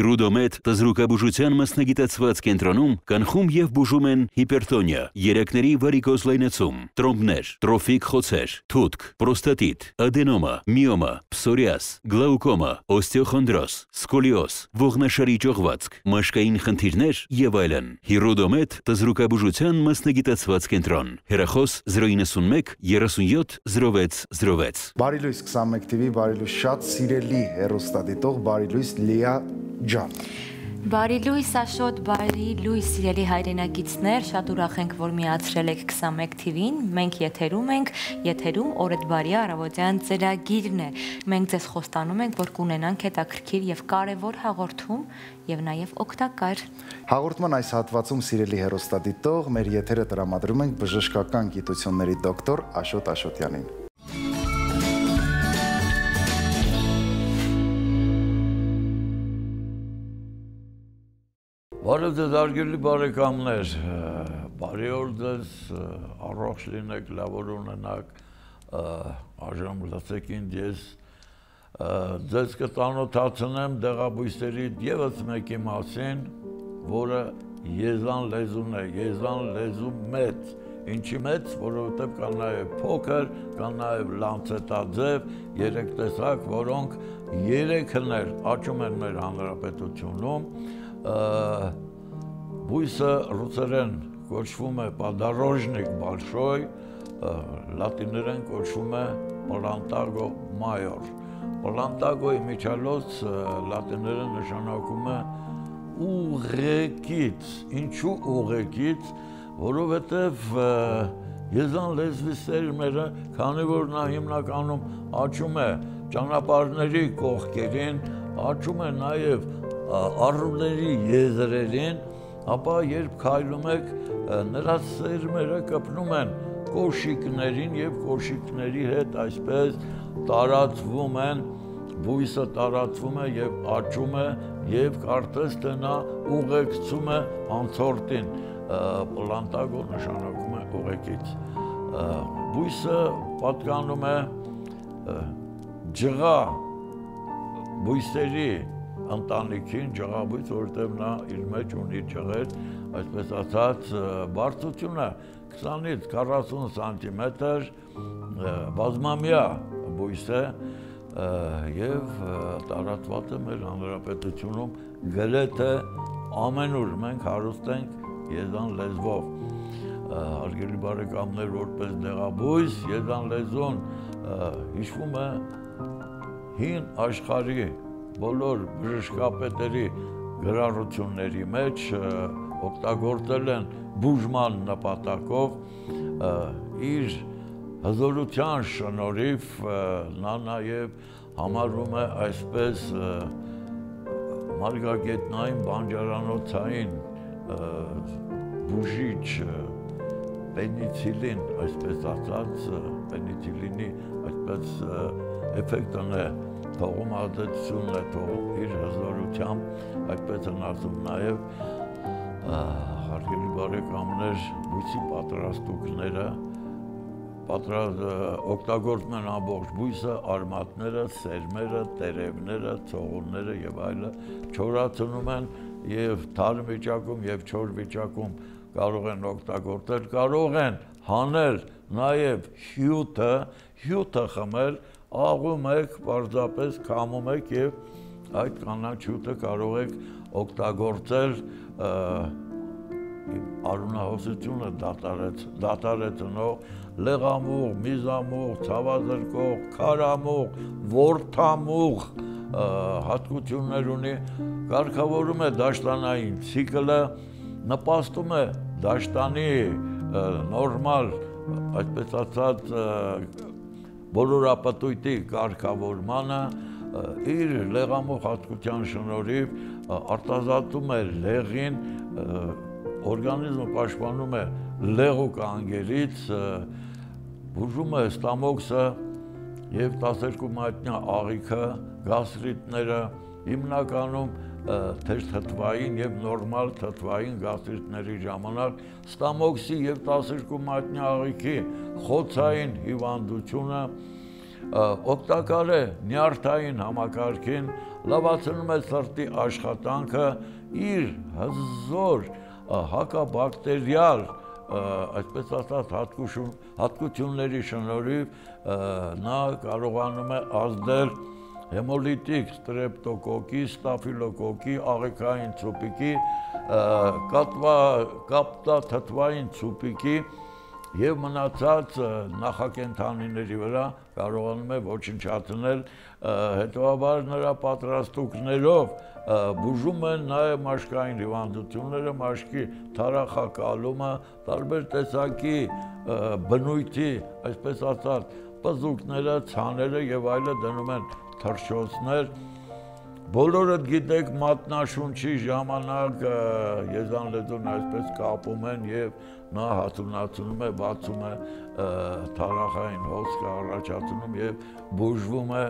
Հիրուդոմետ տզրուկաբուժության մասնագիտացված կենտրոնում կանխում եւ բուժում են հիպերտոնիա, երակների վարիկոզ լայնացում, տրոմբներ, տրոֆիկ խոցեր, թութք, պրոստատիտ, ադենոմա, միոմա, պսորիաս, գլաուկոմա, օստեոխոնդրոզ, սկոլիոզ, ողնաշարի ճողվածք, մաշկային խնդիրներ եւ այլն։ Հիրոդոմետ տզրուկաբուժության մասնագիտացված կենտրոն։ Հեռախոս 091 37 06 06։ Բարի լույս 21 TV, բարի լույս շատ սիրելի հերոստատիտող, բարի լույս Լիա ջան։ Բարի լույս Աշոտ, բարի լույս սիրելի հայրենագիցներ, շատ ուրախ ենք, որ միացրել եք 21 TV-ին։ Մենք եթերում ենք, եթերում օրդ բարի առավոտյան ծրագիրն է։ Մենք ձեզ խոստանում ենք, որ կունենանք հետաքրքիր եւ կարեւոր հաղորդում եւ նաեւ օգտակար։ Հաղորդման այս հատվածում սիրելի հերոստատիտող, մեր եթերը տրամադրում ենք բժշկական գիտությունների դոկտոր Աշոտ Աշոտյանին։ Բարև ձեզ արգելի բարեկամներ, բարի օր ձեզ, առողջ լինեք, լավոր ունենաք, այժմ լսեք ինձ ես ձեզ կտանոթացնեմ դեղաբույսերի եւս մեկի մասին, որը եզան լեզուն է, եզան լեզու մեծ, ինչի մեծ, որովհետև կա նաև փոքր, կա նաև լանցետաձև, երեք տեսակ, որոնք երեքներ աճում են մեր հանրապետությունում, բույսը ռուսերեն կոչվում է подорожник большой, լատիներեն կոչվում է Plantago major։ Plantago-ի միջալոց լատիներեն նշանակում է ուղեկից։ Ինչու ուղեկից, որովհետև եզան լեզվի սերմերը, քանի որ նա հիմնականում աճում է ճանապարհների կողքերին, աճում է նաև առուների եզրերին, ապա երբ քայլում եք, նրա սերմերը կպնում են կոշիկներին եւ կոշիկների հետ այսպես տարածվում են, բույսը տարածվում է եւ աճում է եւ կարծես թե նա ուղեկցում է անցորդին պլանտագո նշանակում է ուղեկից բույսը պատկանում է ջղա բույսերի ընտանիքին ջղաբույց, որովհետև նա իր մեջ ունի ջղեր, այսպես ասած, բարձությունը 20-ից 40 սանտիմետր բազմամյա բույս է եւ տարածված է մեր հանրապետությունում գրեթե ամենուր մենք հարուստ եզան լեզվով հարգելի բարեկամներ որպես դեղաբույս եզան լեզուն հիշվում է հին աշխարհի բոլոր բժշկապետերի գրառությունների մեջ օգտագործել են բուժման նպատակով իր հզորության շնորհիվ նա նաև համարվում է այսպես մարգագետնային բանջարանոցային բուժիչ պենիցիլին, այսպես ասած, պենիցիլինի այսպես էֆեկտն է թողում ազդեցությունն է թողում իր հզորությամբ, այդպես են ասում նաև հարգելի բարեկամներ, բույսի պատրաստուկները պատրաստ օգտագործում են ամբողջ բույսը, արմատները, սերմերը, տերևները, ցողունները եւ այլը չորացնում են եւ թարմ վիճակում եւ չոր վիճակում կարող են օգտագործել, կարող են հանել նաեւ հյութը, հյութը խմել, աղում եք, պարզապես քամում եք եւ այդ կանաչուտը կարող եք օգտագործել արունահոսությունը դատարեց դատարեցնող լեղամուղ, միզամուղ, ցավազրկող, քարամուղ, ворթամուղ հատկություններ ունի, կարգավորում է դաշտանային ցիկլը, նպաստում է դաշտանի նորմալ, այսպես ասած, բոլորապտույտի կարգավորմանը, իր լեղամուղ հատկության շնորհիվ արտազատում է լեղին, օրգանիզմը պաշտպանում է լեղուկ անգերից, բուժում է ստամոքսը եւ 12 մատնյա աղիքը, գաստրիտները, հիմնականում թեժ թթվային եւ նորմալ թթվային գաստրիտների ժամանակ ստամոքսի եւ 12 մատնյա աղիքի խոցային հիվանդությունը օգտակար է նյարդային համակարգին, լավացնում է սրտի աշխատանքը իր հզոր հակաբակտերիալ այսպես ասած հատկություն հատկությունների շնորհիվ նա կարողանում է ազդել հեմոլիտիկ, ստրեպտոկոկի, ստաֆիլոկոկի, աղեքային ցուպիկի, կատվա կապտա թթվային ցուպիկի եւ մնացած նախակենթանիների վրա կարողանում է ոչնչացնել հետեւաբար նրա պատրաստուկներով բուժում են նաև մաշկային հիվանդությունները, մաշկի թարախակալումը, տարբեր տեսակի բնույթի, այսպես ասած, պզուկները, ցաները եւ այլը դնում են թռչոցներ, Բոլորդ գիտեք մատնաշունչի ժամանակ եզան լեզուն այսպես կապում են եւ նա հատունացնում է, բացում է թարախային հոսքը առաջացնում եւ բուժվում է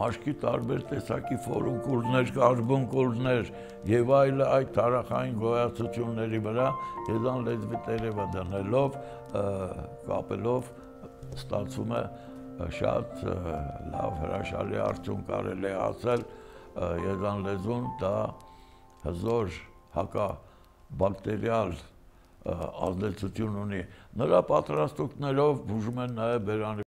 մաշկի տարբեր տեսակի ֆորունկուլներ, կարբոնկուլներ եւ այլ այդ թարախային գոյացությունների վրա եզան լեզվի տերևը դնելով կապելով ստացվում է շատ լավ հրաշալի արդյունք կարելի ասել եզան լեզուն դա հզոր հակա բակտերիալ ազդեցություն ունի նրա պատրաստուկներով բուժում են նաև բերանի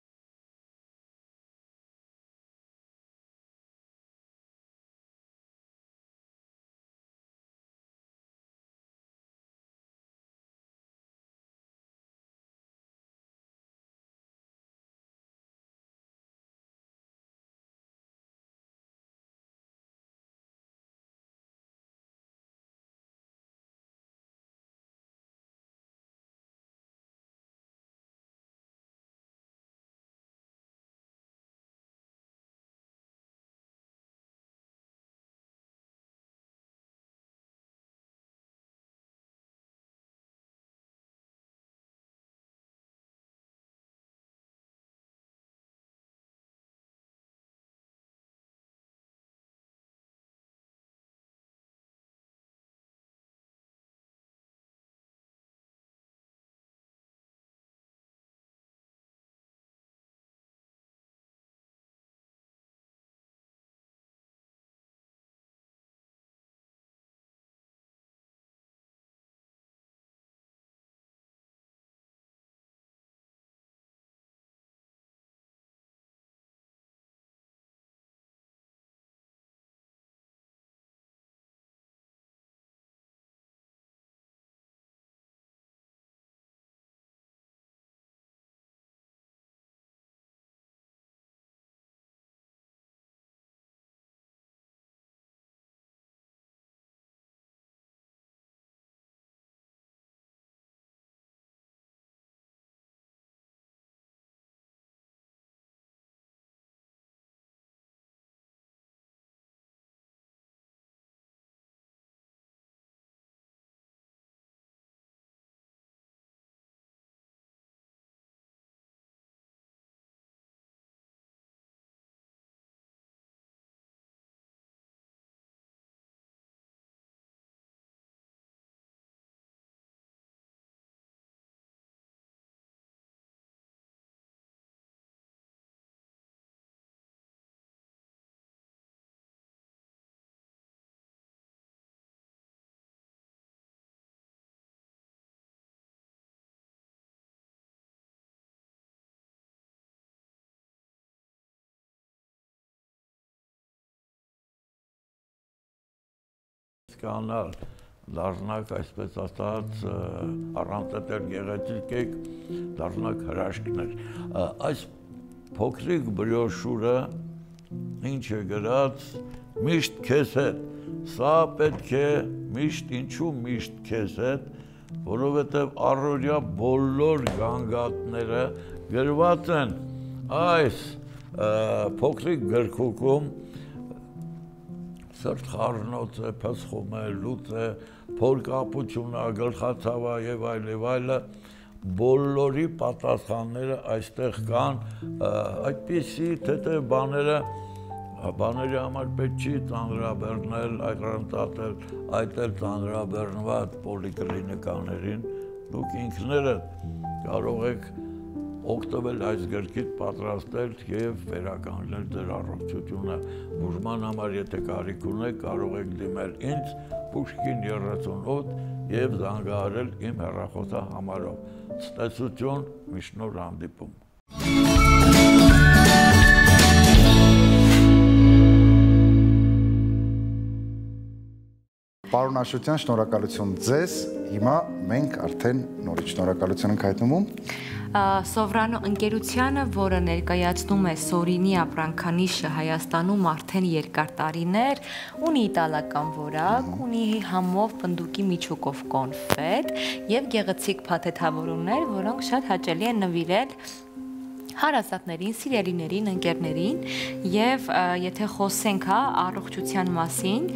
կանալ դառնակ այսպես ասած առանց դեր գեղեցիկ եք դառնակ հրաշքներ այս փոքրիկ բրյոշուրը ինչ է գրած միշտ քեզ հետ սա պետք է միշտ ինչու միշտ քեզ հետ որովհետև առօրյա բոլոր գանգատները գրված են այս փոքրիկ գրքուկում սրտ խառնոց է, փսխում է, լուծ է, փորկապությունը, գլխացավը եւ այլ եւ այլը բոլորի պատասխանները այստեղ կան այդպիսի թեթե բաները բաների համար պետք չի ծանրաբեռնել, այրանտատել, այդ էլ ծանրաբեռնված պոլիկլինիկաներին դուք ինքներդ կարող եք օգտվել այս գրքից պատրաստել եւ վերականգնել ձեր առողջությունը բուժման համար եթե կարիք ունեք կարող եք դիմել ինձ Պուշկին 38 եւ զանգահարել իմ հեռախոսահամարով ցտեսություն միշնոր հանդիպում Պարոն Աշոտյան, շնորհակալություն ձեզ։ Հիմա մենք արդեն նորից շնորհակալություն ենք հայտնում Սովրանո ընկերությանը, որը ներկայացնում է Սորինի ապրանքանիշը Հայաստանում արդեն երկար տարիներ, ունի իտալական որակ, ունի համով պնդուկի միջուկով կոնֆետ եւ գեղեցիկ փաթեթավորումներ, որոնք շատ հաճելի են նվիրել հարազատներին, սիրելիներին, ընկերներին եւ եթե խոսենք հա առողջության մասին,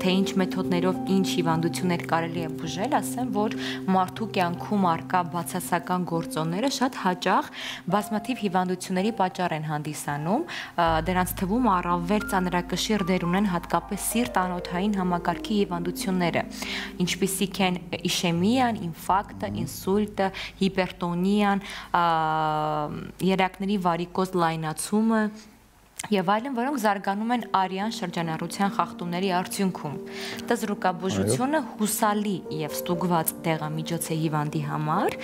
թե ինչ մեթոդներով ինչ հիվանդություններ կարելի է բուժել, ասեմ, որ մարդու կյանքում արկա բացասական գործոնները շատ հաճախ բազմաթիվ հիվանդությունների պատճառ են հանդիսանում, դրանց թվում առավել ծանրակշիռ դեր ունեն հատկապես սիրտ-անոթային համակարգի հիվանդությունները, ինչպիսիք են իշեմիան, ինֆարկտը, ինսուլտը, հիպերտոնիան, երակ վարակների վարիկոզ լայնացումը եւ այլն, որոնք զարգանում են արյան շրջանառության խախտումների արդյունքում։ Տզրուկաբուժությունը հուսալի եւ ստուգված դեղամիջոց է հիվանդի համար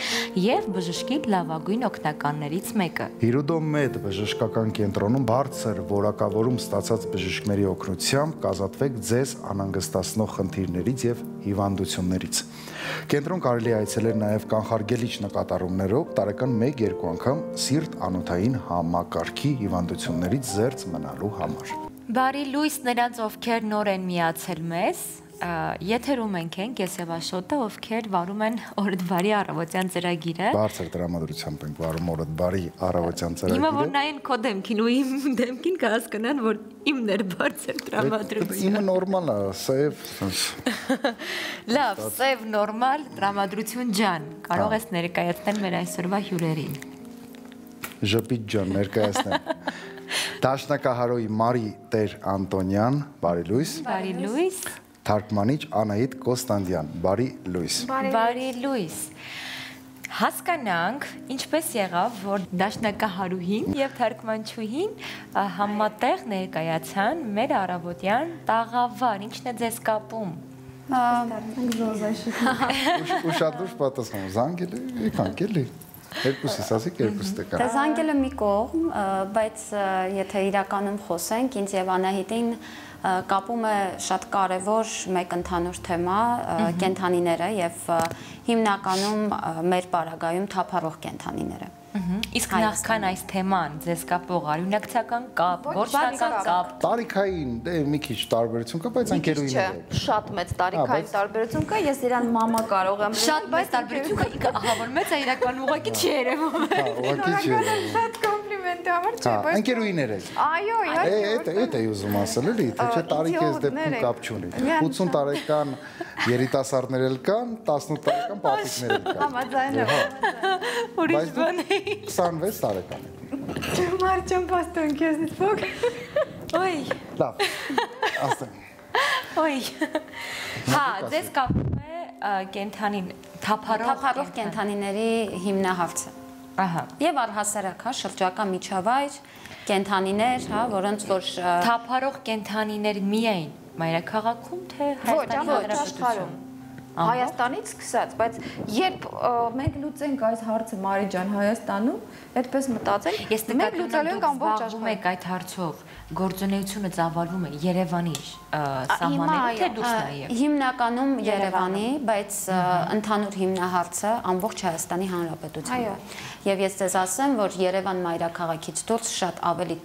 եւ բժշկի լավագույն օգնականներից մեկը։ Հիրուդոմեդ բժշկական կենտրոնում բարձր որակավորում ստացած բժիշկների օգնությամբ կազատվեք ձեզ անհանգստացնող խնդիրներից եւ հիվանդություններից։ Կենտրոն կարելի է այցելել նաև կանխարգելիչ նկատառումներով տարեկան 1-2 անգամ սիրտ անոթային համակարգի հիվանդություններից զերծ մնալու համար։ Բարի լույս նրանց, ովքեր նոր են միացել մեզ, եթերում ենք ենք ես եւ Աշոտը, ովքեր վարում են օրդվարի առավոտյան ծրագիրը։ Բարձր դրամատրությամբ ենք վարում օրդվարի առավոտյան ծրագիրը։ Հիմա որ նայեն քո դեմքին ու իմ դեմքին կհասկանան, որ իմն էր բարձր դրամատրություն։ Իմը նորմալ է, սև։ Լավ, սև նորմալ դրամատրություն ջան, կարող ես ներկայացնել մեր այսօրվա հյուրերին։ Ժպիտ ջան, ներկայացնեմ։ Դաշնակահարոյի Մարի Տեր Անտոնյան, բարի լույս։ Բարի լույս թարգմանիչ Անահիտ Կոստանդյան։ Բարի լույս։ Բարի լույս։ Հասկանանք, ինչպես եղավ, որ դաշնակահարուհին եւ թարգմանչուհին համատեղ ներկայացան մեր առավոտյան տաղավար, ինչն է ձեզ կապում։ Ուշադրուշ պատասխան, զանգել է, եկանք էլի։ Երկուսից ասիկ երկուս տեկա։ Դա զանգելը մի կողմ, բայց եթե իրականում խոսենք, ինձ եւ Անահիտին կապում է շատ կարևոր մեկ ընդհանուր թեմա կենթանիները եւ հիմնականում մեր պարագայում թափառող կենթանիները։ Իսկ նախքան այս թեման ձեզ կապող արյունակցական կապ, գործնական կապ։ Տարիքային դե մի քիչ տարբերություն կա, բայց ընկերուհիներ։ Շատ մեծ տարիքային տարբերություն կա, ես իրան մամա կարող եմ Շատ մեծ տարբերություն կա, ահա որ մեծ է իրականում ուղղակի չի երևում։ Հա, ուղղակի չի երևում։ Շատ կոմպլիմենտի համար չէ, բայց ընկերուհիներ եք։ Այո, իհարկե։ Էդ էդ է ուզում ասել էլի, թե չէ տարիքի այս դեպքում կապ չունի։ 80 տարեկան երիտասարդներ էլ կան, 18 տարեկան պատիկներ էլ կան։ Համաձայն եմ։ Ուրիշ բան է։ 26 տարեկան է։ Մարջան պաստոն քեզնից փոք։ Ոյ, Լավ։ Ասեմ։ ոյ։ Հա, ձեզ կապում է կենթանին թափառող Թափառող կենթանիների հիմնահարցը։ Ահա։ Եւ առհասարակ, հա, շրջակա միջավայր, կենթանիներ, հա, որոնց որ Թափառող կենթանիներ միայն մայրաքաղաքում թե Ոչ, Հայաստանի Հանրապետությունում։ աշխարհում։ Հայաստանից սկսած, բայց երբ մենք լուծենք այս հարցը Մարի ջան Հայաստանում, այդպես մտածենք, մենք լուծելու ենք ամբողջ զբաղվում եք այդ հարցով գործունեությունը ծավալվում է Երևանի սահմաններում թե դուրս նաև։ հիմնականում Երևանի, բայց ընդհանուր հիմնահարցը ամբողջ Հայաստանի Հանրապետությունն Այո։ է։ Եվ ես ձեզ ասեմ, որ Երևան մայրաքաղաքից դուրս շատ ավելի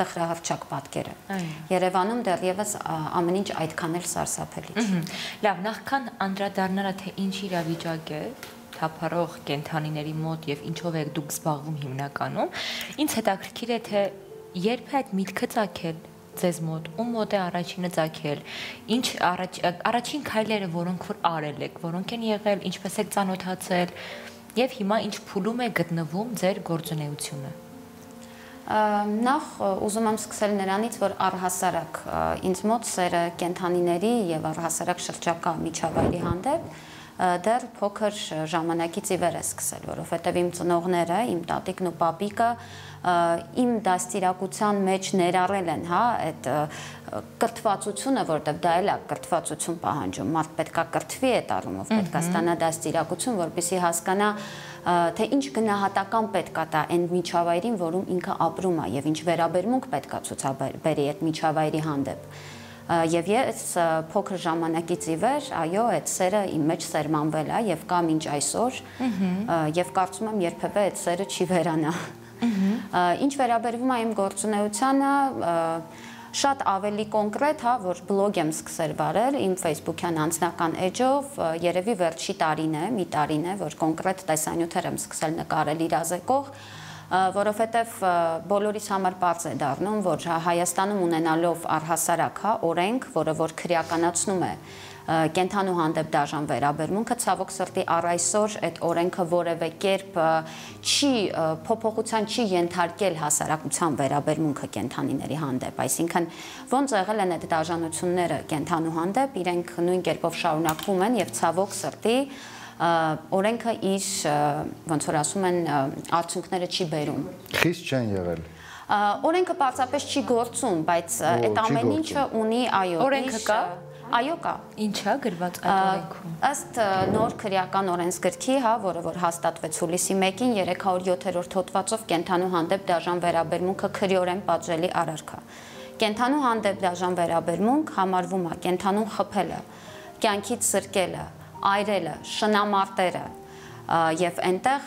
տխրահարճակ պատկեր է։ Երևանում դեռևս ամեն ինչ այդքան էլ սարսափելի չէ։ Լավ, նախքան անդրադառնալը թե ինչ իրավիճակ է թափառող կենթանիների մոտ եւ ինչով եք դուք զբաղվում հիմնականում, ինձ հետաքրքիր է թե երբ այդ միտքը ցակել ձեզ մոտ, ում մոտ է առաջինը ցակել, ինչ առաջ, առաջին քայլերը, որոնք որ արել եք, որոնք են եղել, ինչպես եք ծանոթացել եւ հիմա ինչ փուլում է գտնվում ձեր գործունեությունը։ Նախ ուզում եմ սկսել նրանից, որ առհասարակ ինձ մոտ սերը կենթանիների եւ առհասարակ շրջակա միջավայրի հանդեպ դեռ փոքր ժամանակից ի վեր է սկսել, որովհետև իմ ծնողները, իմ տատիկն ու պապիկը իմ դաստիարակության մեջ ներառել են, հա, այդ կրթվածությունը, որտեղ դա էլ է կրթվածություն պահանջում։ Մարդ պետքա կրթվի այդ առումով, պետքա ստանա դաստիարակություն, որպեսզի հասկանա թե ինչ գնահատական պետքա տա այն միջավայրին, որում ինքը ապրում է եւ ինչ վերաբերմունք պետքա ցուցաբերի այդ միջավայրի հանդեպ եւ ես փոքր ժամանակից ի վեր, այո, այդ սերը իմ մեջ սերմանվել է եւ կա մինչ այսօր եւ կարծում եմ երբևէ այդ սերը չի վերանա։ Ինչ վերաբերվում է իմ գործունեությանը, շատ ավելի կոնկրետ, հա, որ բլոգ եմ սկսել վարել իմ Facebook-յան անձնական էջով, երևի վերջի տարին է, մի տարին է, որ կոնկրետ տեսանյութեր եմ սկսել նկարել իրազեկող, որովհետև բոլորիս համար բարձ է դառնում, որ Հայաստանում ունենալով առհասարակ, հա, օրենք, որը որ քրեականացնում է կենթանու հանդեպ դաժան վերաբերմունքը ցավոք սրտի առ այսօր այդ օրենքը որևէ կերպ չի փոփոխության չի ենթարկել հասարակության վերաբերմունքը կենթանիների հանդեպ այսինքն ոնց եղել են այդ դաժանությունները կենթանու հանդեպ իրենք նույն կերպով շարունակվում են եւ ցավոք սրտի օրենքը իր ոնց որ ասում են արդյունքները չի բերում խիստ չեն եղել օրենքը պարզապես չի գործում, բայց այդ ամեն ինչը ունի, այո, օրենքը կա Այո կա։ Ինչա գրված այդ օրենքում։ Ըստ նոր քրեական օրենսգրքի, հա, որը որ հաստատվեց հուլիսի 1-ին 307-րդ հոդվածով կենթանու հանդեպ դաժան վերաբերմունքը քրեորեն պատժելի առարկա։ Կենթանու հանդեպ դաժան վերաբերմունք համարվում է կենթանու խփելը, կյանքից սրկելը, այրելը, շնամարտերը, եւ այնտեղ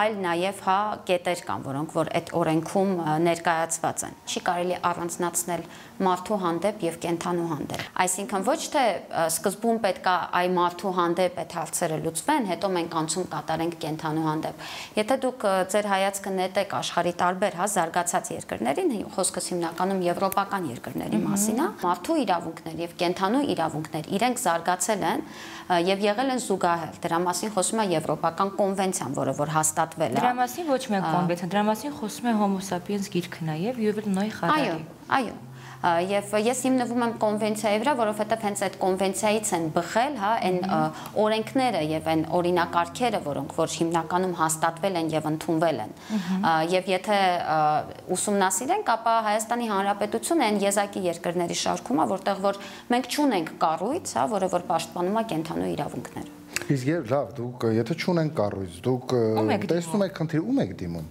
այլ նաեւ հա կետեր կան, որոնք որ այդ օրենքում ներկայացված են։ Չի կարելի առանձնացնել մարդու հանդեպ եւ կենթանու հանդեպ։ Այսինքն ոչ թե սկզբում պետքա այ մարդու հանդեպ այդ հարցերը լուծվեն, հետո մենք անցում կատարենք կենթանու հանդեպ։ Եթե դուք ձեր հայացքը նետեք աշխարի տարբեր հա զարգացած երկրներին, խոսքս հիմնականում եվրոպական երկրների մասին է, մարդու իրավունքներ եւ կենթանու իրավունքներ իրենք զարգացել են եւ եղել են զուգահեռ։ Դրա մասին խոսում է եվրոպական կոնվենցիան, որը որ հաստատվել է։ Դրա մասին ոչ միայն կոնվենցիան, դրա մասին խոսում է Homo sapiens գիրքը նաեւ Yuval Noah Harari։ Այո, այո եւ ես հիմնվում եմ կոնվենցիայի վրա, որովհետեւ հենց այդ կոնվենցիայից են բխել, հա, այն օրենքները եւ այն օրինակարգերը, որոնք որ հիմնականում հաստատվել են եւ ընդունվել են։ Եվ եթե ուսումնասիրենք, ապա Հայաստանի Հանրապետությունը այն եզակի երկրների շարքում է, որտեղ որ մենք ճունենք կառույց, հա, որը որ պաշտպանում է կենթանու իրավունքները։ Իսկ եւ լավ, դուք եթե ճունենք կառույց, դուք տեսնում եք խնդիր ում եք դիմում?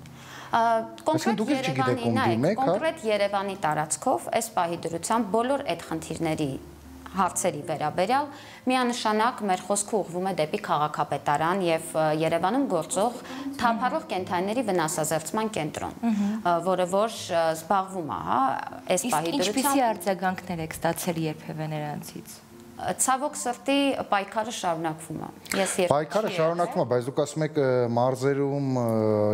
Կոնկրետ Երևանի, նայեք, հա? կոնկրետ Երևանի տարածքով այս պահի դրությամբ բոլոր այդ խնդիրների հարցերի վերաբերյալ միանշանակ մեր խոսքը ուղղվում է դեպի քաղաքապետարան եւ Երևանում գործող թափառող կենթանիների վնասազերծման կենտրոն, որը որ զբաղվում է, հա, այս պահի դրությամբ։ Ինչպիսի արձագանքներ եք ստացել երբևէ նրանցից ցավոք սրտի պայքարը շարունակվում է։ Ես երբ Պայքարը շարունակվում է, բայց դուք ասում եք մարզերում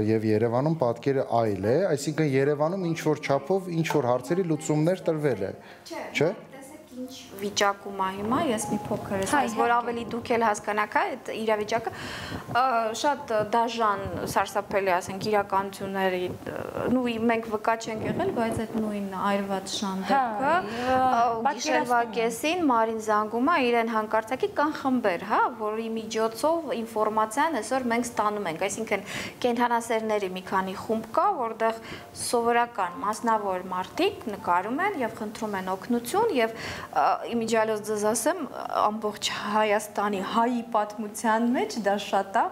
եւ Երևանում պատկերը այլ է, այսինքն Երևանում ինչ որ չափով ինչ որ հարցերի լուծումներ տրվել է։ Չէ՞ ինչ վիճակում է հիմա, ես մի փոքր ես, որ ավելի դուք էլ հասկանաք, հա, այդ իրավիճակը շատ դաժան սարսափելի, ասենք, իրականությունների, նու մենք վկա չենք եղել, բայց այդ նույն այրված շան դեպքը գիշերվա կեսին Մարին զանգում է իրեն հանկարծակի կան խմբեր, հա, որի միջոցով ինֆորմացիան այսօր մենք ստանում ենք, այսինքն կենթանասերների մի քանի խումբ կա, որտեղ սովորական մասնավոր մարդիկ նկարում են եւ խնդրում են օգնություն եւ իմիջիալոս ձեզ ասեմ, ամբողջ Հայաստանի հայի պատմության մեջ դա շատ է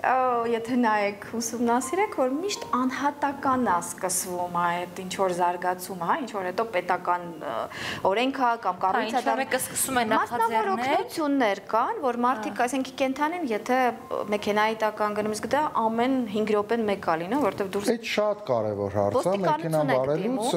եթե նայեք ուսումնասիրեք, որ միշտ անհատական է սկսվում այդ ինչ որ զարգացումը, հա, ինչ որ հետո պետական օրենքա կամ կառույցը դա մեկը սկսում է նախաձեռնել օգնություններ կան, որ մարդիկ, այսինքն կենթանին, եթե մեքենայի տակ անգնում, իսկ դա ամեն 5 րոպեն մեկ է լինում, որովհետև դուրս Այդ շատ կարևոր հարց է, մեքենան վարելուց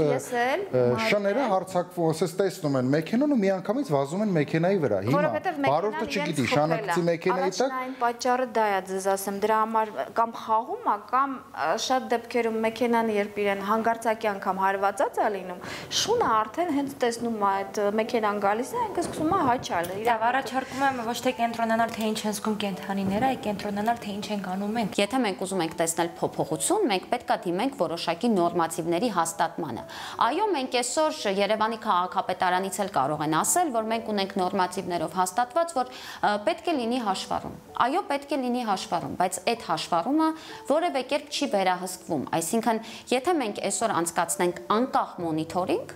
շները հարցակվում, ասես տեսնում են մեքենան ու միանգամից վազում են մեքենայի վրա։ Հիմա բարորդը չգիտի, շանակցի մեքենայի տակ։ Առաջնային պատճառը դա է, ձեզ ասեմ, դրա համար կամ խաղում է, կամ շատ դեպքերում մեքենան երբ իրեն հանգարցակի անգամ հարվածած է լինում, շունը արդեն հենց տեսնում է այդ մեքենան գալիս է, այնքը սկսում է հաչալ։ Իրավ առաջարկում եմ ոչ թե կենտրոնանալ թե ինչ են զգում կենթանիները, այլ կենտրոնանալ թե ինչ ենք անում մենք։ Եթե մենք ուզում ենք տեսնել փոփոխություն, մենք պետք է դիմենք որոշակի նորմատիվների հաստատմանը։ Այո, մենք այսօր Երևանի քաղաքապետարանից էլ կարող են ասել, որ մենք ունենք նորմատիվներով հաստատված, որ պետք է լինի հաշվառում։ Այո, պետք է լինի հաշվառում, բայց այդ հաշվառումը որևէ կերպ չի վերահսկվում։ Այսինքն, եթե մենք այսօր անցկացնենք անկախ մոնիթորինգ,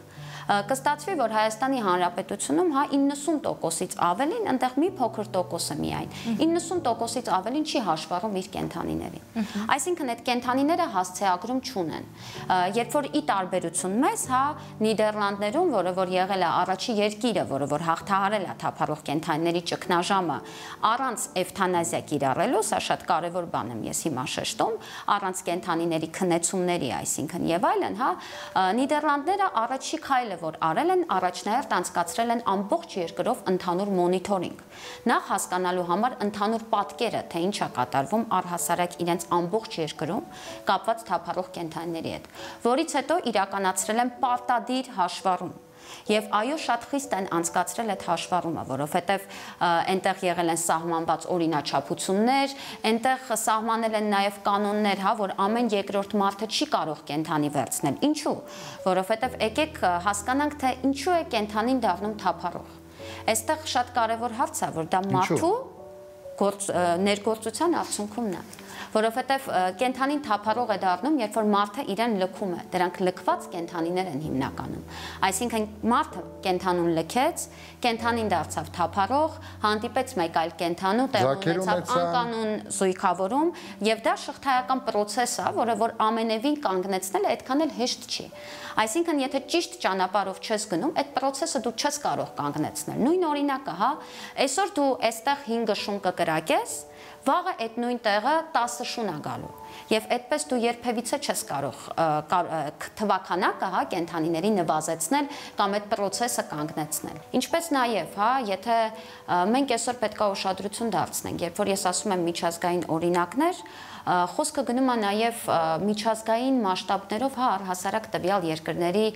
կստացվի, որ Հայաստանի Հանրապետությունում հա 90%-ից ավելին այնտեղ մի փոքր տոկոսը միայն 90%-ից ավելին չի հաշվառում իր կենթանիներին։ Այսինքն այդ կենթանիները հասցեագրում չունեն։ Երբ որ ի տարբերություն մեզ, հա Նիդերլանդներում, որը որ եղել է առաջի երկիրը, որը որ հաղթահարել է թափառող կենթանիների ճգնաժամը առանց էվթանազիա կիրառելու, սա շատ կարևոր բան եմ ես հիմա շեշտում, առանց կենթանիների քնեցումների, այսինքն եւ այլն, հա Նիդերլանդները առաջի քայլը որ արել են, առաջնահերթ անցկացրել են ամբողջ երկրով ընդհանուր մոնիթորինգ։ Նախ հասկանալու համար ընդհանուր պատկերը, թե ինչ է կատարվում առհասարակ իրենց ամբողջ երկրում կապված թափառող կենթանիների հետ, որից հետո իրականացրել են պարտադիր հաշվառում Եվ այո, շատ խիստ են անցկացրել այդ հաշվառումը, որովհետև այնտեղ եղել են սահմանված օրինաչափություններ, այնտեղ սահմանել են նաև կանոններ, հա, որ ամեն երկրորդ մարդը չի կարող կենթանի վերցնել։ Ինչու՞։ Որովհետև եկեք հասկանանք, թե ինչու է կենթանին դառնում թափառող։ Այստեղ շատ կարևոր հարց է, որ դա մարդու գործ ներգործության արդյունքումն է որովհետև կենթանին թափառող է դառնում, երբ որ մարդը իրեն լքում է։ Դրանք լքված կենթանիներ են հիմնականում։ Այսինքն մարդը կենթանուն լքեց, կենթանին դարձավ թափառող, հանդիպեց մեկ այլ կենթանու, տեղ ունեցավ անկանոն զույգավորում, եւ դա շղթայական process է, որը որ ամենևին կանգնեցնել այդքան էլ հեշտ չի։ Այսինքն, եթե ճիշտ ճանապարհով չես գնում, այդ process-ը դու չես կարող կանգնեցնել։ Նույն օրինակը, հա, այսօր դու այստեղ 5 շուն կկրակես, վաղը այդ նույն տեղը 10 շուն է գալու։ Եվ այդպես դու երբևիցե չես կարող թվականակը, հա, կենթանիների նվազեցնել կամ այդ process-ը կանգնեցնել։ Ինչպես նաև, հա, եթե մենք այսօր պետքա ուշադրություն դարձնենք, երբ որ ես ասում եմ միջազգային օրինակներ, խոսքը գնում է նաև միջազգային մասշտաբներով, հա, առհասարակ տվյալ երկրների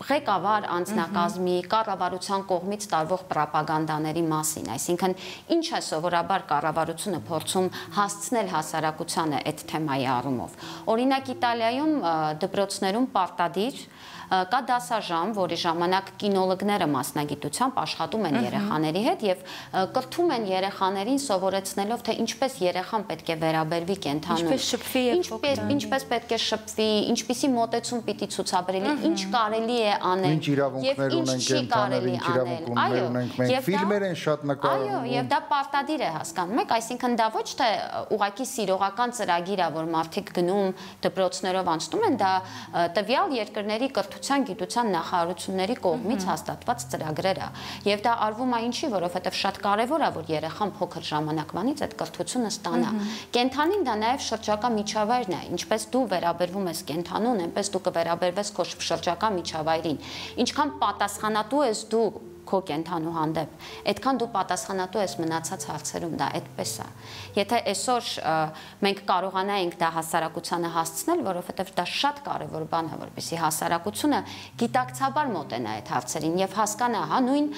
ղեկավար անձնակազմի կառավարության կողմից տարվող ռոպագանդաների մասին, այսինքն ինչ է սովորաբար կառավարությունը փորձում հասցնել հասարակությանը այդ թեմայի առումով։ Օրինակ Իտալիայում դպրոցներում պարտադիր կա դասաժամ, որի ժամանակ կինոլոգները մասնագիտությամբ աշխատում են երեխաների հետ եւ կրթում են երեխաներին սովորեցնելով թե ինչպես երեխան պետք է վերաբերվի կենթանուն, ինչպես շփվի ինչպես ինչպես պետք է շփվի, ինչպիսի մոտեցում պիտի ցուցաբերելի, ինչ կարելի է անել ինչ իրավունքներ ունեն կենթաները, ինչ իրավունքներ ունենք մենք, ֆիլմեր են շատ նկարում։ Այո, եւ դա պարտադիր է հասկանում եք, այսինքն դա ոչ թե ուղակի սիրողական ծրագիր է, որ մարդիկ գնում դպրոցներով անցնում են, դա տվյալ երկրների կրթ գիտության նախարարությունների կողմից հաստատված ծրագրեր է եւ դա արվում է ինչի որովհետեւ շատ կարեւոր է որ երեխան փոքր ժամանակվանից այդ կրթությունը ստանա կենթանին դա նաեւ շրջակա միջավայրն է ինչպես դու վերաբերվում ես կենթանուն այնպես դու կվերաբերվես քո շրջակա միջավայրին ինչքան պատասխանատու ես դու քո կենթանու հանդեպ, այդքան դու պատասխանատու ես մնացած հարցերում, դա այդպես է։ Եթե այսօր մենք կարողանայինք դա հասարակությանը հասցնել, որովհետև դա շատ կարևոր բան է, որպեսզի հասարակությունը գիտակցաբար մոտենա այդ հարցերին եւ հասկանա, հա, նույն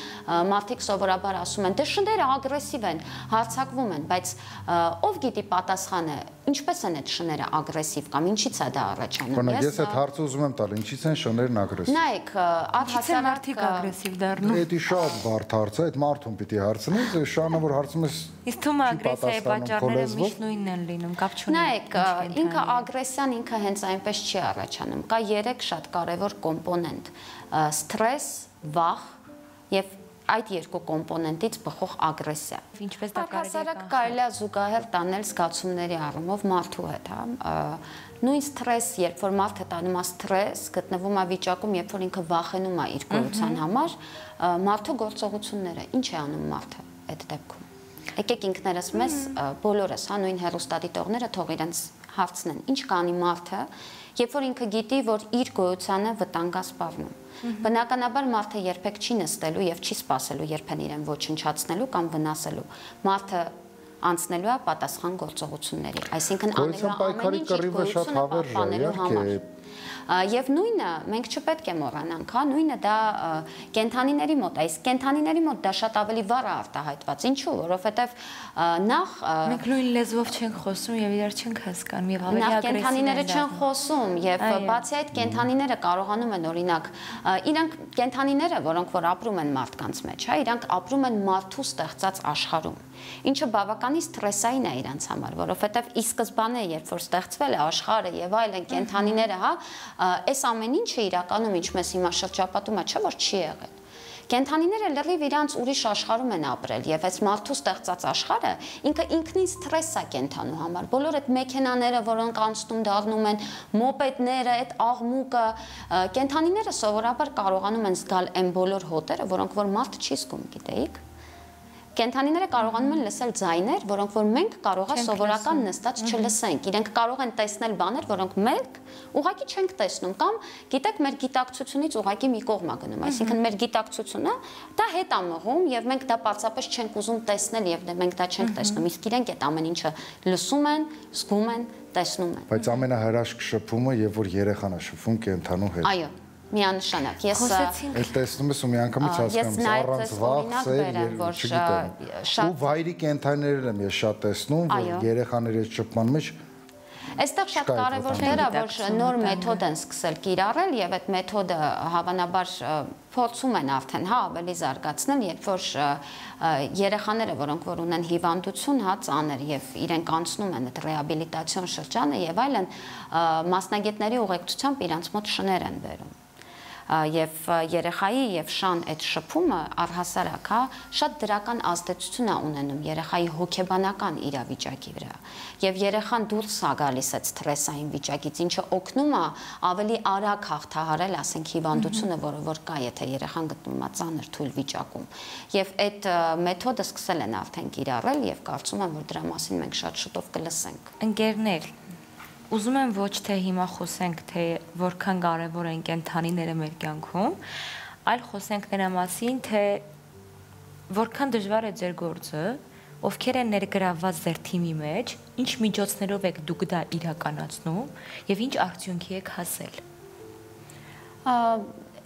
մարդիկ սովորաբար ասում են, դե շները ագրեսիվ են, հարցակվում են, բայց ով գիտի պատասխանը, ինչպես են այդ շները ագրեսիվ կամ ինչից է դա առաջանում։ ես այդ հարցը ուզում եմ տալ, ինչից են շներն ագրեսիվ։ Նայեք, առհասարակ մարդիկ ագրեսիվ դառնում։ Դա շատ բարդ հարց է, այդ մարդուն պիտի հարցնես, շանը որ հարցում ես Իսկ թվում է ագրեսիայի պատճառները միշտ նույնն են լինում, կապ չունի։ Նայեք, ինքը ագրեսիան ինքը հենց այնպես չի առաջանում։ Կա 3 շատ կարևոր կոմպոնենտ՝ սթրես, վախ եւ այդ երկու կոմպոնենտից բխող ագրեսիա։ Ինչպես դա կարելի է կարելի է զուգահեռ տանել զգացումների առումով մարդու հետ, հա նույն սթրես, երբ որ մարդը տանում է սթրես, գտնվում է վիճակում, երբ որ ինքը վախենում է իր գոյության համար, մարդու գործողությունները, ինչ է անում մարդը այդ դեպքում։ Եկեք ինքներս մեզ բոլորս, հա նույն հերոստատիտողները թող իրենց հարցնեն, ինչ կանի մարդը, երբ որ ինքը գիտի, որ իր գոյությանը վտանգ է սպառնում։ Բնականաբար մարդը երբեք չի նստելու եւ չի սпасելու երբեն իրեն ոչնչացնելու կամ վնասելու։ Մարդը անցնելու է պատասխան գործողությունների, այսինքն անելու ամեն ինչ իր գոյությունը պահպանելու համար։ Գոյության պայքարի կռիվը շատ հավերժ է, իհարկե, Եվ նույնը մենք չպետք է մոռանանք, հա, նույնը դա կենթանիների մոտ է, իսկ կենթանիների մոտ դա շատ ավելի վառ է արտահայտված։ Ինչու՞, որովհետև նախ մենք նույն լեզվով չենք խոսում եւ իրար չենք հասկանում եւ ավելի ագրեսիվ են կենթանիները չեն խոսում եւ բացի այդ կենթանիները կարողանում են օրինակ իրանք կենթանիները, որոնք որ ապրում են մարդկանց մեջ, հա, իրանք ապրում են մարդու ստեղծած աշխարհում ինչը բավականին սթրեսային է իրանց համար, որովհետև ի սկզբանե, երբ որ ստեղծվել է աշխարհը եւ այլն կենթանիները, հա, այս ամեն ինչը իրականում ինչ մեզ հիմա շրջապատում է, չէ՞ որ չի եղել։ Կենթանիները լրիվ իրանց ուրիշ աշխարհում են ապրել եւ այս մարդու ստեղծած աշխարհը ինքը ինքնին սթրես է կենթանու համար։ Բոլոր այդ մեքենաները, որոնք անցնում դառնում են, մոպեդները, այդ աղմուկը, կենթանիները սովորաբար կարողանում են զգալ այն բոլոր հոտերը, որոնք որ մարդ չի զգում, գիտեիք։ Կենթանիները կարողանում են լսել ձայներ, որոնք որ մենք կարող է սովորական նստած չլսենք։ Իրենք կարող են տեսնել բաներ, որոնք մենք ուղակի չենք տեսնում կամ գիտեք մեր գիտակցությունից ուղակի մի կողմ է գնում։ Այսինքն մեր գիտակցությունը դա հետ է մղում եւ մենք դա պարզապես չենք ուզում տեսնել եւ դե մենք դա չենք տեսնում։ Իսկ իրենք այդ ամեն ինչը լսում են, զգում են, տեսնում են։ Բայց ամենահրաշք շփումը, երբ որ երեխան է շփվում կենթանու հետ։ Այո միանշանակ։ Ես այդ տեսնում ես ու միանգամից հասկանում ես առանց վախսեր, չգիտեմ։ Ու վայրի կենթաներն եմ ես շատ տեսնում, որ երեխաների հետ շփման մեջ Այստեղ շատ կարևոր դեր է, որ նոր մեթոդ են սկսել կիրառել եւ այդ մեթոդը հավանաբար փորձում են արդեն հա ավելի զարգացնել, երբ որ երեխաները, որոնք որ ունեն հիվանդություն, հա ծանր եւ իրենք անցնում են այդ ռեաբիլիտացիոն շրջանը եւ այլն, մասնագետների ուղեկցությամբ իրանց մոտ շներ են բերում եւ երեխայի եւ շան այդ շփումը առհասարակ հա շատ դրական ազդեցություն է ունենում երեխայի հոգեբանական իրավիճակի վրա եւ երեխան դուրս է գալիս այդ սթրեսային վիճակից ինչը օգնում է ավելի արագ հաղթահարել ասենք հիվանդությունը որը որ կա եթե երեխան գտնվում է ծանր թույլ վիճակում եւ այդ մեթոդը սկսել են արդեն կիրառել եւ կարծում եմ որ դրա մասին մենք շատ շուտով կլսենք ընկերներ ուզում եմ ոչ թե հիմա խոսենք, թե որքան կարևոր են կենթանիները մեր կյանքում, այլ խոսենք նրա մասին, թե որքան դժվար է ձեր գործը, ովքեր են ներգրավված ձեր թիմի մեջ, ինչ միջոցներով եք դուք դա իրականացնում եւ ինչ արդյունքի եք հասել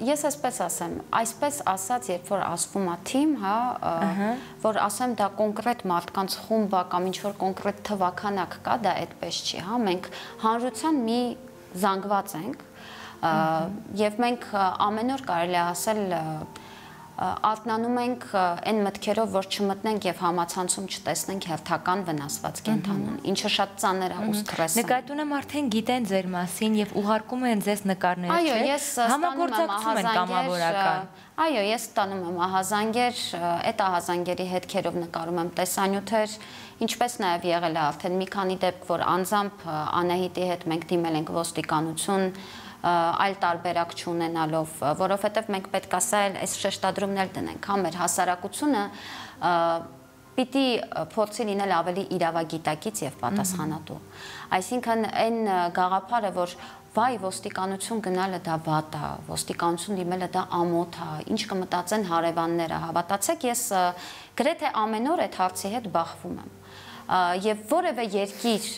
ես այսպես ասեմ, այսպես ասած, երբ որ ասվում է թիմ, հա, որ ասեմ դա կոնկրետ մարդկանց խումբ է կամ ինչ որ կոնկրետ թվականակ կա, դա այդպես չի, հա, մենք հանրության մի զանգված ենք եւ մենք ամեն օր կարելի է ասել արտնանում ենք այն մտքերով, որ չմտնենք եւ համացանցում չտեսնենք հերթական վնասված կենթանուն, ինչը շատ ծանր է ու սթրես է։ Նկատուն եմ արդեն գիտեն ձեր մասին եւ ուղարկում են ձեզ նկարներ, չէ՞։ Այո, ես համագործակցում են կամավորական։ Այո, ես ստանում եմ ահազանգեր, այդ ահազանգերի հետքերով նկարում եմ տեսանյութեր, ինչպես նաև եղել է արդեն մի քանի դեպք, որ անձամբ Անահիտի հետ մենք դիմել ենք ոստիկանություն, այլ տարբերակ չունենալով, որովհետև մենք պետք է սա այս շեշտադրումներ դնենք, հա մեր հասարակությունը պիտի փորձի լինել ավելի իրավագիտակից եւ պատասխանատու։ Այսինքն այն գաղափարը, որ վայ ոստիկանություն գնալը դա վատ է, ոստիկանություն դիմելը դա ամոթ է, ինչ կմտածեն հարևանները, հավատացեք, ես գրեթե ամեն օր այդ հարցի հետ բախվում եմ։ Եվ որևէ երկիր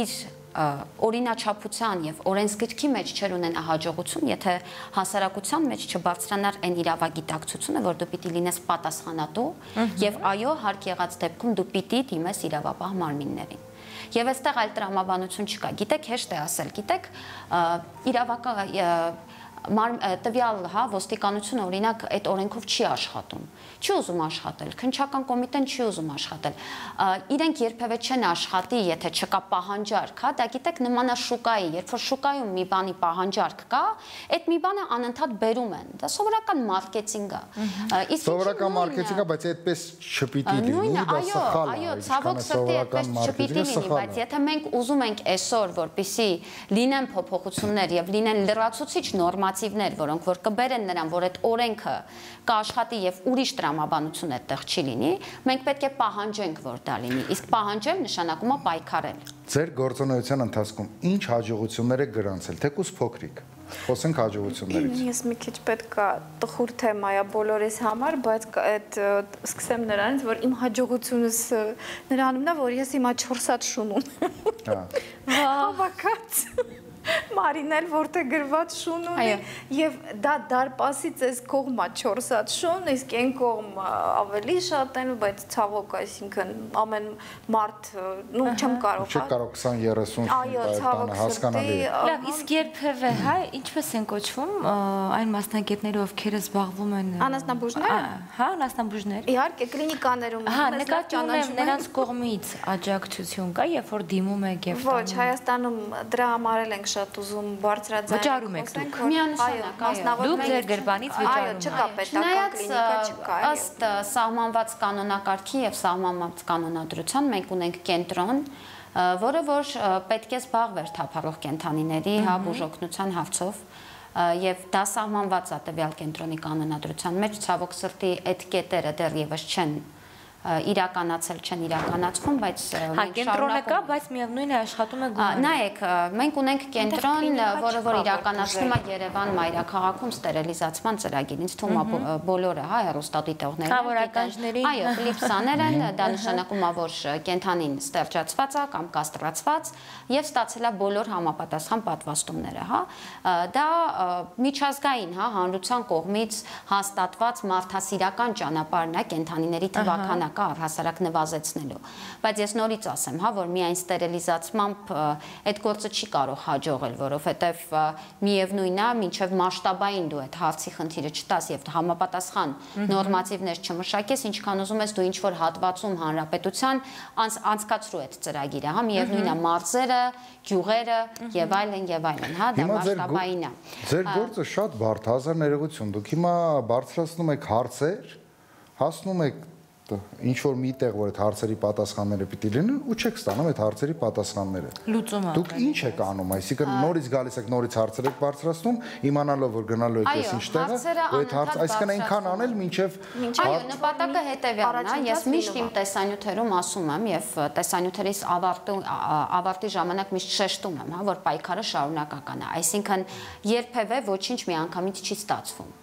իր օրինաչափության եւ օրենսգրքի մեջ չեր ունենա հաջողություն, եթե հասարակության մեջ չբարձրանար այն իրավագիտակցությունը, որ դու պիտի լինես պատասխանատու եւ այո, հարկ եղած դեպքում դու պիտի դիմես իրավապահ մարմիններին։ Եվ այստեղ այլ տրամաբանություն չկա։ Գիտեք, հեշտ է ասել, գիտեք, իրավական տվյալ հա ոստիկանությունը օրինակ այդ օրենքով չի աշխատում չի ուզում աշխատել, քնչական կոմիտեն չի ուզում աշխատել։ Իրենք երբևէ չեն աշխատի, եթե չկա պահանջարկ, հա, դա գիտեք նմանա շուկայի, երբ որ շուկայում մի բանի պահանջարկ կա, այդ մի բանը անընդհատ բերում են։ Դա սովորական մարքեթինգ է։ Իսկ սովորական մարքեթինգ է, բայց այդպես չպիտի լինի, դա սխալ է։ Այո, ցավոք սրտի այդպես չպիտի լինի, բայց եթե մենք ուզում ենք այսօր, որպիսի լինեն փոփոխություններ եւ լինեն լրացուցիչ նորմատիվներ, որոնք որ կբերեն նրան, որ այդ օրենքը կաշխատի եւ ուրիշ տրամաբանություն այդտեղ չի լինի, մենք պետք է պահանջենք, որ դա լինի։ Իսկ պահանջել նշանակում է պայքարել։ Ձեր գործունեության ընթացքում ինչ հաջողություններ եք գրանցել, թեկուզ փոքրիկ։ Խոսենք հաջողություններից։ Ես մի քիչ պետք է տխուր թեմա է բոլորիս համար, բայց այդ սկսեմ նրանից, որ իմ հաջողությունս նրանումն է, որ ես հիմա 4 հատ շուն ունեմ։ Հա։ Հավաքած։ Մարինել որտե գրված շուն ունի եւ դա դարպասից էս կողմա 4 հատ շուն, իսկ այն կողմ ավելի շատ են, բայց ցավոք, այսինքն ամեն մարդ, նու չեմ կարող, Չէ կարող 20-30 այո, ցավոք հասկանալի։ Լավ, իսկ երբևէ, հա, ինչպես են կոչվում այն մասնագետները, ովքեր զբաղվում են Անասնաբուժները։ Հա, անասնաբուժներ։ Իհարկե, կլինիկաներում Հա, նկատի ունեմ նրանց կողմից աջակցություն կա, երբ որ դիմում եք եւ Ոչ, Հայաստանում դրա համար էլ ենք շատ ուզում բարձրաձայն վճարում եք դուք միանշանակ այո դուք ձեր գրբանից վճարում այո չկա պետական կլինիկա չկա ըստ սահմանված կանոնակարգի եւ սահմանված կանոնադրության մենք ունենք կենտրոն որը որ պետք է զբաղվեր թափառող կենթանիների հա բուժօգնության հարցով եւ դա սահմանված է տվյալ կենտրոնի կանոնադրության մեջ ցավոք սրտի այդ կետերը դեռևս չեն իրականացել չեն իրականացվում, բայց հա կենտրոնը կա, բայց միևնույն է աշխատում է գումարը։ Նայեք, մենք ունենք կենտրոն, որը որ իրականացնում է Երևան մայրաքաղաքում ստերիլիզացման ծրագիր։ Ինձ թվում է բոլորը, հա, հերոստատիտողները, հավորականջների, այո, ֆլիպսաներ են, դա նշանակում է, որ կենթանին ստերջացված է կամ կաստրացված եւ ստացել է բոլոր համապատասխան պատվաստումները, հա։ Դա միջազգային, հա, հանրության կողմից հաստատված մարդասիրական ճանապարհն է կենթանիների թվականը ժամանակը առհասարակ նվազեցնելու։ Բայց ես նորից ասեմ, հա, որ միայն ստերիլիզացմամբ այդ գործը չի կարող հաջողել, որովհետև միևնույնն է, մինչև մասշտաբային դու այդ հարցի խնդիրը չտաս եւ համապատասխան նորմատիվներ չմշակես, ինչքան ուզում ես դու ինչ որ հատվածում հանրապետության անցկացրու այդ ծրագիրը, հա, միևնույնն է մարզերը, գյուղերը եւ այլն եւ այլն, հա, դա մասշտաբային է։ Ձեր գործը շատ բարդ, հազար ներողություն։ Դուք հիմա բարձրացնում եք հարցեր, հասնում եք ինչ որ միտեղ որ այդ հարցերի պատասխանները պիտի լինեն ու չեք ստանում այդ հարցերի պատասխանները։ Լուծումը։ Դուք ինչ եք անում, այսինքն նորից գալիս եք նորից հարցեր եք բարձրացնում, իմանալով որ գնալու եք ես ինչտեղ է, ու այդ հարց այսինքն այնքան անել, մինչև Այո, նպատակը հետևյալն է, ես միշտ իմ տեսանյութերում ասում եմ եւ տեսանյութերից ավարտի ավարտի ժամանակ միշտ շեշտում եմ, հա, որ պայքարը շարունակական է։ Այսինքն երբևէ ոչինչ մի անգամից չի ստացվում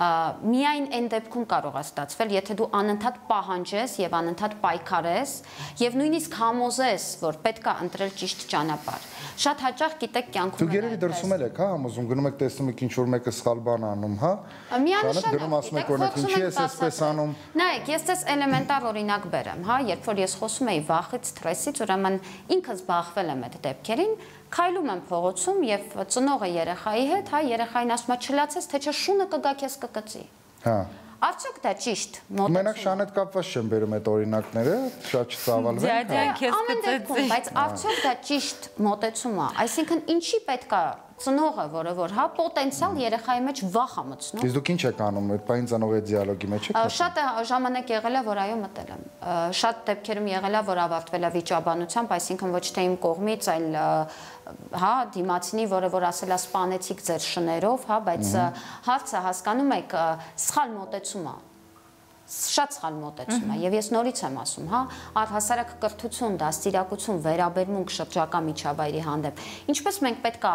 միայն այն դեպքում կարող է ստացվել, եթե դու անընդհատ պահանջես եւ անընդհատ պայքարես եւ նույնիսկ համոզես, որ պետք է ընտրել ճիշտ ճանապարհ։ Շատ հաճախ գիտեք կյանքում Դուք երևի դրսում եք, հա, համոզում, գնում եք տեսնում եք ինչ որ մեկը սխալ բան անում, հա։ Միանշանակ գնում ասում եք օրինակ ինչի ես այսպես անում։ Նայեք, ես ցես էլեմենտար օրինակ բերեմ, հա, երբ որ ես խոսում էի վախից, սթրեսից, ուրեմն ինքս բախվել եմ այդ դեպքերին, քայլում եմ փողոցում եւ ծնողը երեխայի հետ, հա, երեխային ասում է չլացես, թե չէ շունը կգա քեզ կկծի։ Հա։ Արդյոք դա ճիշտ մոտեցում։ Մենակ շանետ կապված չեմ բերում այդ օրինակները, շատ չծավալվեն։ Ձյադյան քեզ կծծի։ Բայց արդյոք դա ճիշտ մոտեցում է։ Այսինքն ինչի պետքա ծնողը, որը որ հա պոտենցիալ երեխայի մեջ վախ է մտցնում։ Իսկ դուք ինչ եք անում այդ բային ծնողի դիալոգի մեջ եք։ Շատ ժամանակ եղել է, որ այո մտել եմ։ Շատ դեպքերում եղել է, որ ավարտվել է վիճաբանությամբ, այսինքն ոչ թե իմ կողմից, այլ հա դիմացինի, որը որ ասել է սպանեցիք ձեր շներով, հա, բայց հարցը հասկանում եք սխալ մոտեցում է շատ սխալ մոտեցում է եւ ես նորից եմ ասում, հա, առհասարակ կրթություն, դաստիարակություն, վերաբերմունք շրջակա միջավայրի հանդեպ։ Ինչպես մենք պետքա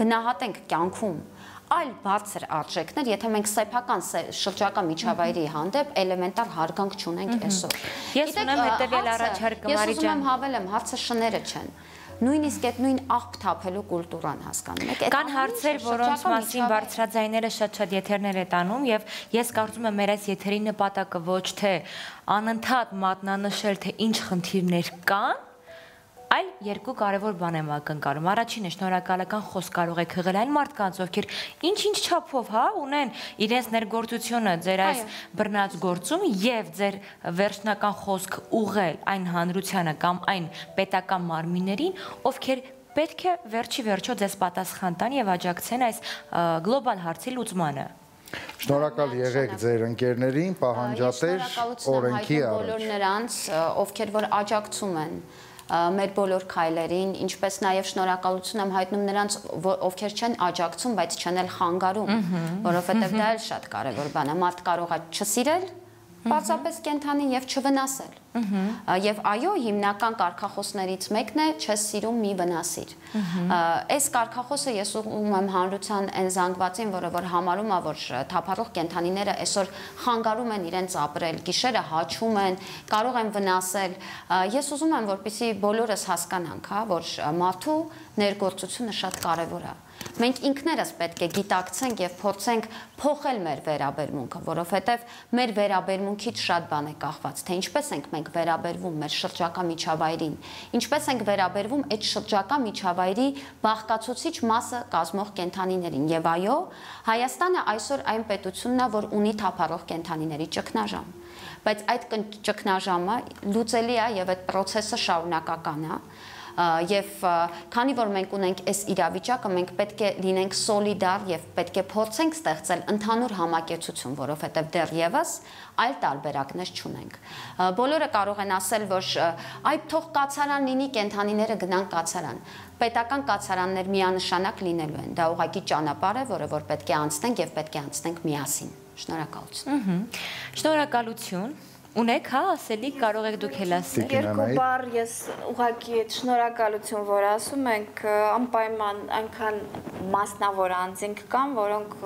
գնահատենք կյանքում այլ բարձր արժեքներ, եթե մենք սեփական շրջակա միջավայրի հանդեպ էլեմենտար հարգանք չունենք այսօր։ Ես ունեմ հետեւյալ առաջարկը Մարի ջան։ Ես ուզում եմ հավելեմ, հարցը շները չեն նույնիսկ այդ նույն աղբ թափելու կուլտուրան հասկանում եք։ Կան հարցեր, որոնց մասին բարձրաձայները շատ-շատ եթերներ է տանում եւ ես կարծում եմ մեր այս եթերի նպատակը ոչ թե անընդհատ մատնանշել թե ինչ խնդիրներ կան, այլ երկու կարևոր բան եմ ակնկալում։ Առաջինը շնորհակալական խոսք կարող եք հղել այն մարդկանց, ովքեր ինչ-ինչ չափով, հա, ունեն իրենց ներգործությունը ձեր այս բռնած գործում եւ ձեր վերջնական խոսք ուղղել այն հանրությանը կամ այն պետական մարմիններին, ովքեր պետք է վերջի վերջո ձեզ պատասխան տան եւ աջակցեն այս գլոբալ հարցի լուծմանը։ Շնորհակալ եղեք ձեր ընկերներին, պահանջատեր, օրենքի առաջ։ Բոլոր նրանց, ովքեր որ աջակցում են մեր բոլոր քայլերին, ինչպես նաև շնորհակալություն եմ հայտնում նրանց, ովքեր չեն աջակցում, բայց չեն էլ խանգարում, որովհետև դա էլ շատ կարևոր բան է։ Մարդ կարող է չսիրել, Պարզապես կենթանի եւ չվնասել։ Եվ այո, հիմնական կարգախոսներից մեկն է չես սիրում մի վնասիր։ Այս կարգախոսը ես ուղում եմ հանրության այն զանգվածին, որը որ համարում է, որ թափառող կենթանիները այսօր խանգարում են իրենց ապրել, գիշերը հաչում են, կարող են վնասել։ Ես ուզում եմ, որպեսզի բոլորս հասկանանք, հա, որ մարդու ներգործությունը շատ կարևոր է Մենք ինքներս պետք է գիտակցենք եւ փորձենք փոխել մեր վերաբերմունքը, որովհետեւ մեր վերաբերմունքից շատ բան է կախված, թե ինչպես ենք մենք վերաբերվում մեր շրջակա միջավայրին, ինչպես ենք վերաբերվում այդ շրջակա միջավայրի բաղկացուցիչ մասը կազմող կենթանիներին։ Եվ այո, Հայաստանը այսօր այն պետությունն է, որ ունի թափառող կենթանիների ճգնաժամ բայց այդ ճգնաժամը լուծելի է եւ այդ process-ը շարունակական է եւ քանի որ մենք ունենք այս իրավիճակը, մենք պետք է լինենք սոլիդար եւ պետք է փորձենք ստեղծել ընդհանուր համակեցություն, որովհետեւ դեռևս այլ տարբերակներ չունենք։ Բոլորը կարող են ասել, որ այ թող կացարան լինի, կենթանիները գնան կացարան։ Պետական կացարաններ միանշանակ լինելու են։ Դա ուղղակի ճանապարհ է, որը որ պետք է անցնենք եւ պետք է անցնենք միասին։ Շնորհակալություն։ Շնորհակալություն Ունեք, հա, ասելիք, կարող եք դուք էլ ասել։ Երկու բառ ես ուղղակի այդ շնորհակալություն, որ ասում ենք, անպայման այնքան մասնավոր անձինք կան, որոնք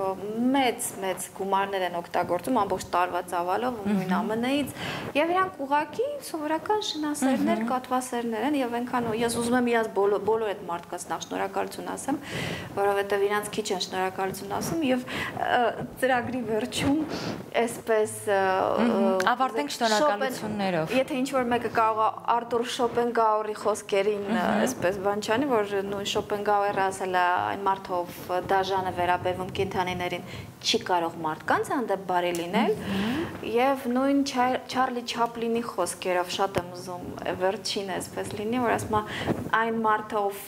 մեծ-մեծ գումարներ են օգտագործում ամբողջ տարվա ծավալով ու նույն ԱՄՆ-ից, եւ իրանք ուղղակի սովորական շնասերներ, կատվասերներ են եւ այնքան ես ուզում եմ իրաց բոլոր բոլոր այդ մարդկանց նախ շնորհակալություն ասեմ, որովհետեւ իրանք քիչ են շնորհակալություն ասում եւ ծրագրի վերջում այսպես ավարտենք շնորհակալություններով։ Եթե ինչ որ մեկը կարող է Արտուր Շոպենգաուրի խոսքերին այսպես բան չանի, որ նույն Շոպենգաուրը ասել է այն մարդով դաժանը վերաբերվում կենթանիներին չի կարող մարդկանց հանդեպ բարի լինել եւ նույն Չարլի Չապլինի խոսքերով շատ եմ ուզում վերջին այսպես լինի, որ ասում է այն մարդով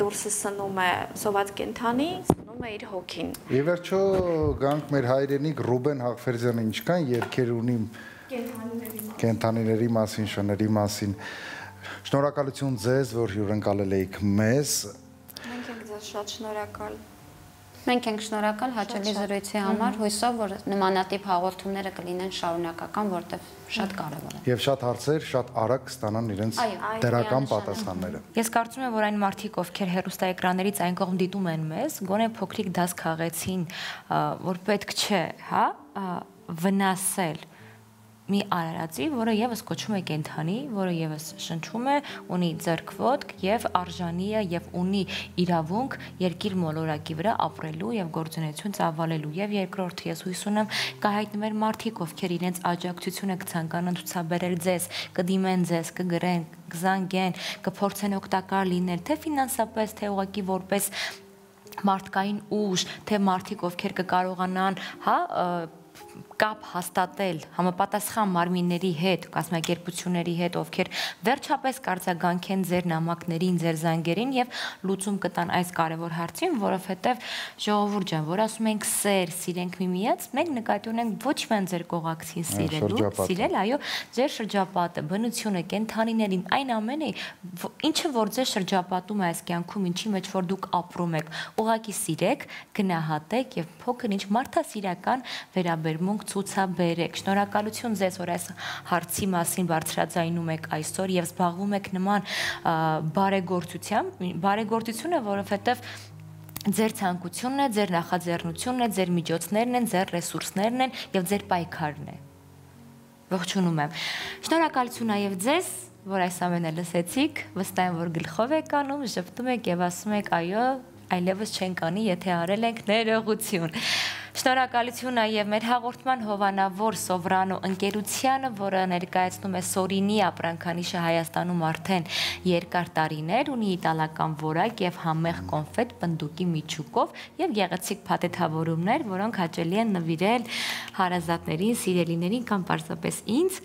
դուրսը սնում է սոված կենթանի, սնում է իր հոգին։ Եվ վերջո գանք մեր հայրենիք Ռուբեն Հաղվերդյանը ինչքան երկեր ունի կենթանիների մասին, շների մասին։ Շնորհակալություն ձեզ, որ հյուրընկալել եք մեզ։ Մենք ենք ձեզ շատ շնորհակալ։ Մենք ենք շնորհակալ հաճելի զրույցի համար, հույսով որ նմանատիպ հաղորդումները կլինեն շարունակական, որտեղ շատ կարևոր է։ Եվ շատ հարցեր շատ արագ ստանան իրենց դրական պատասխանները։ Ես կարծում եմ, որ այն մարդիկ, ովքեր հերոստաեկրաններից այն կողմ դիտում են մեզ, գոնե փոքրիկ դաս քաղեցին, որ պետք չէ, հա, վնասել մի արարածի, որը եւս կոչվում է կենթանի, որը եւս շնչում է, ունի ձեռքվոտք եւ արժանի է եւ ունի իրավունք երկիր մոլորակի վրա ապրելու եւ գործունեություն ծավալելու եւ երկրորդ ես հույս ունեմ կհայտնվեր մարդիկ, ովքեր իրենց աջակցությունը կցանկանան ցուցաբերել ձեզ, կդիմեն ձեզ, կգրեն, կզանգեն, կփորձեն օգտակար լինել, թե ֆինանսապես, թե ուղղակի որպես մարդկային ուժ, թե մարդիկ ովքեր կկարողանան, հա, կապ հաստատել համապատասխան մարմինների հետ, կազմակերպությունների հետ, ովքեր վերջապես կարծագանքեն ձեր նամակներին, ձեր զանգերին եւ լուծում կտան այս կարևոր հարցին, որովհետեւ ժողովուրդ ջան, որ ասում ենք սեր, սիրենք միմիից, մենք նկատի ունենք ոչ միայն ձեր կողակցին սիրելու, սիրել, այո, ձեր շրջապատը, բնությունը, կենթանիներին, այն ամենը, ինչը որ ձեր շրջապատում է այս կյանքում, ինչի մեջ որ դուք ապրում եք, ուղակի սիրեք, գնահատեք եւ փոքր ինչ մարդասիրական վերաբերմունք ցուցաբերեք։ Շնորհակալություն ձեզ, որ այս հարցի մասին բարձրաձայնում եք այսօր եւ զբաղվում եք նման բարեգործությամբ, բարեգործությունը, որովհետեւ ձեր ցանկությունն է, ձեր նախաձեռնությունն է, ձեր միջոցներն են, ձեր ռեսուրսներն են եւ ձեր պայքարն է։ Ողջունում եմ։ Շնորհակալություն նաեւ ձեզ, որ այս ամենը լսեցիք, վստահ եմ, որ գլխով եք անում, ճպտում եք եւ ասում եք, այո, այլևս չենք անի, եթե արել ենք ներողություն։ Շնորհակալություն նաև մեր հաղորդման հովանավոր Սովրանո ընկերությանը, որը ներկայացնում է Սորինի ապրանքանիշը Հայաստանում արդեն երկար տարիներ, ունի իտալական որակ եւ համեղ կոնֆետ պնդուկի միջուկով եւ գեղեցիկ փաթեթավորումներ, որոնք հաճելի են նվիրել հարազատներին, սիրելիներին կամ պարզապես ինձ։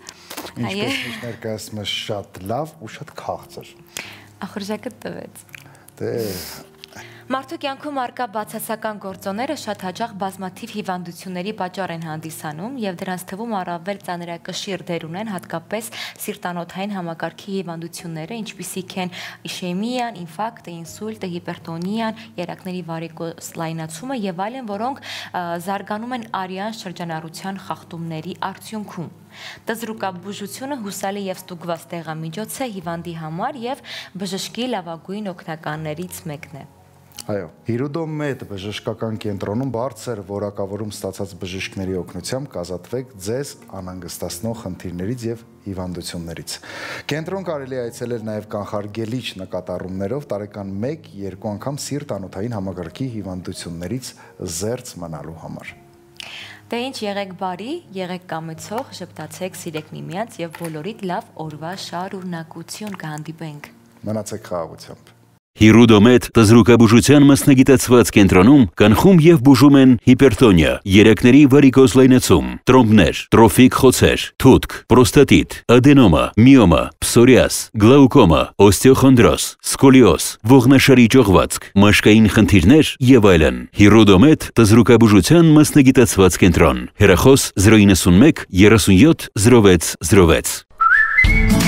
Ինչպես միշտ ներկայացնում է շատ լավ ու շատ քաղցր։ Ախորժակը տվեց։ Դե Մարդու կյանքում արկա բացասական գործոնները շատ հաճախ բազմաթիվ հիվանդությունների պատճառ են հանդիսանում եւ դրանց թվում առավել ծանրակշիռ դեր ունեն հատկապես սիրտանոթային համակարգի հիվանդությունները, ինչպիսիք են իշեմիան, ինֆարկտը, ինսուլտը, հիպերտոնիան, երակների վարիկոզ լայնացումը եւ այլն, որոնք զարգանում են արյան շրջանառության խախտումների արդյունքում։ Տզրուկաբուժությունը հուսալի եւ ստուգված տեղամիջոց է հիվանդի համար եւ բժշկի լավագույն օգնականներից մեկն է։ Այո, Հիրուդոմեդ բժշկական կենտրոնում բարձր որակավորում ստացած բժիշկների օգնությամբ կազատվեք ձեզ անհանգստացնող խնդիրներից եւ հիվանդություններից։ Կենտրոն կարելի այցելել նաեւ կանխարգելիչ նկատառումներով տարեկան 1-2 անգամ սիրտանոթային համագարկի հիվանդություններից զերծ մնալու համար։ Դե ինչ եղեք բարի, եղեք կամեցող, շփտացեք, սիրեք միմյանց եւ բոլորիդ լավ օրվա շարունակություն կհանդիպենք։ Մնացեք խաղաղությամբ։ Հիրուդոմետ տզրուկաբուժության մասնագիտացված կենտրոնում կանխում եւ բուժում են հիպերտոնիա, երակների վարիկոզ լայնացում, տրոմբներ, տրոֆիկ խոցեր, թութք, պրոստատիտ, ադենոմա, միոմա, պսորիաս, գլաուկոմա, օստեոխոնդրոզ, սկոլիոզ, ողնաշարի ճողվածք, մաշկային խնդիրներ եւ այլն։ Հիրուդոմետ տզրուկաբուժության մասնագիտացված կենտրոն։ Հեռախոս 091 37 06 06